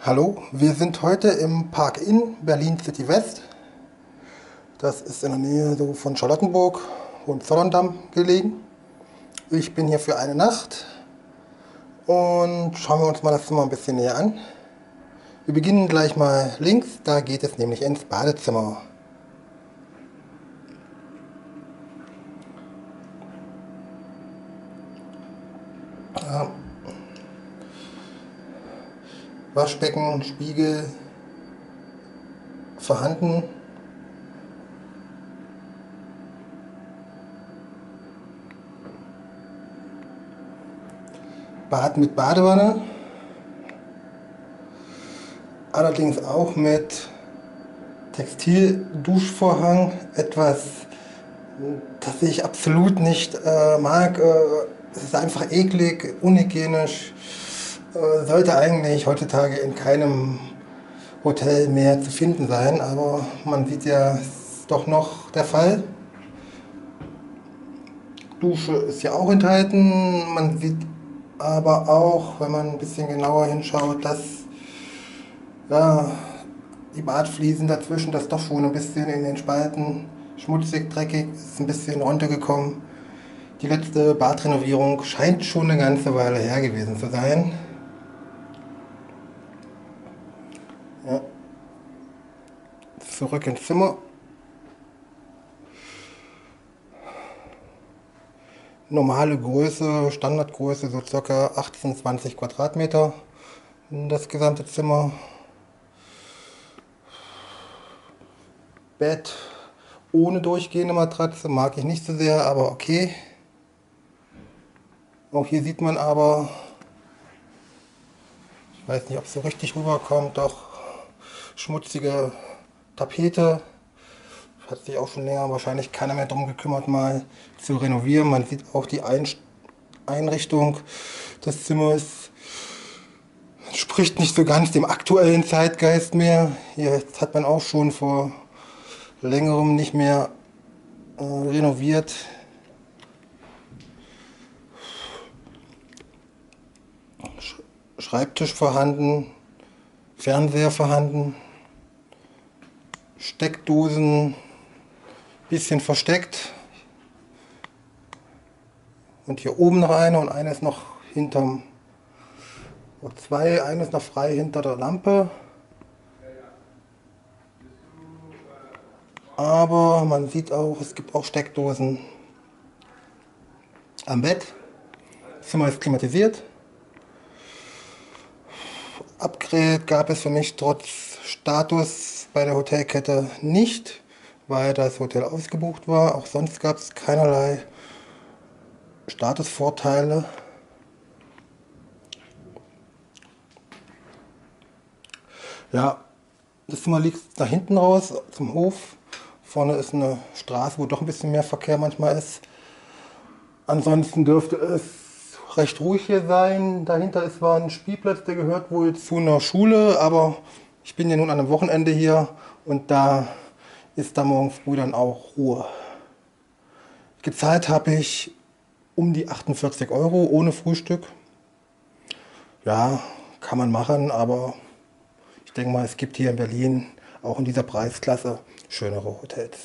Hallo, wir sind heute im Park Inn Berlin City West. Das ist in der Nähe so von Charlottenburg und Zollerndamm gelegen. Ich bin hier für eine Nacht und schauen wir uns mal das Zimmer ein bisschen näher an. Wir beginnen gleich mal links, da geht es nämlich ins Badezimmer. Ja. Waschbecken, Spiegel vorhanden. Bad mit Badewanne. Allerdings auch mit Textilduschvorhang. Etwas, das ich absolut nicht äh, mag. Äh, es ist einfach eklig, unhygienisch. Äh, sollte eigentlich heutzutage in keinem Hotel mehr zu finden sein. Aber man sieht ja, ist doch noch der Fall. Dusche ist ja auch enthalten. Man sieht aber auch, wenn man ein bisschen genauer hinschaut, dass ja, die Badfliesen dazwischen, das doch schon ein bisschen in den Spalten schmutzig, dreckig, ist ein bisschen runtergekommen. Die letzte Badrenovierung scheint schon eine ganze Weile her gewesen zu sein. Zurück ins Zimmer. normale Größe, Standardgröße, so circa 18, 20 Quadratmeter das gesamte Zimmer. Bett ohne durchgehende Matratze mag ich nicht so sehr, aber okay. Auch hier sieht man aber, ich weiß nicht, ob es so richtig rüberkommt, doch schmutzige Tapete hat sich auch schon länger wahrscheinlich keiner mehr darum gekümmert, mal zu renovieren. Man sieht auch die Ein Einrichtung des Zimmers spricht nicht so ganz dem aktuellen Zeitgeist mehr. Jetzt hat man auch schon vor längerem nicht mehr äh, renoviert. Schreibtisch vorhanden, Fernseher vorhanden, Steckdosen bisschen versteckt. Und hier oben noch eine und eine ist noch hinterm, zwei, eine ist noch frei hinter der Lampe. Aber man sieht auch, es gibt auch Steckdosen am Bett. Das Zimmer ist klimatisiert. Upgrade gab es für mich trotz Status bei der Hotelkette nicht weil das Hotel ausgebucht war. Auch sonst gab es keinerlei Statusvorteile. Ja, das Zimmer liegt nach hinten raus zum Hof. Vorne ist eine Straße, wo doch ein bisschen mehr Verkehr manchmal ist. Ansonsten dürfte es recht ruhig hier sein. Dahinter ist zwar ein Spielplatz, der gehört wohl zu einer Schule, aber ich bin ja nun an einem Wochenende hier und da ist da morgens früh dann auch Ruhe. Gezahlt habe ich um die 48 Euro ohne Frühstück. Ja, kann man machen, aber ich denke mal, es gibt hier in Berlin auch in dieser Preisklasse schönere Hotels.